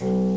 Mm.